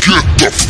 Get the